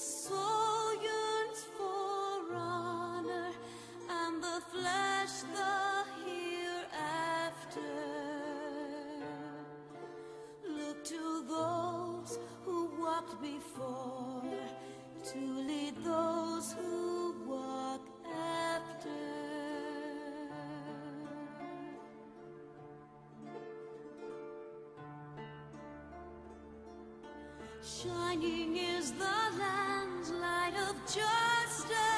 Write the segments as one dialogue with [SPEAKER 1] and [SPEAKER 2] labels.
[SPEAKER 1] soul yearns for honor and the flesh the hereafter. Look to those who walked before to lead those who walk after. Shining is the light light of justice.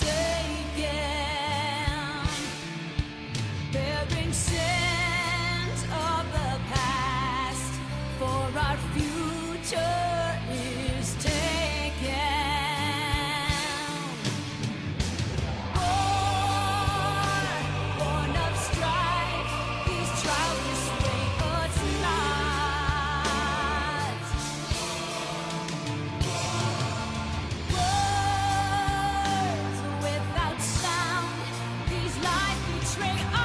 [SPEAKER 1] Been ring.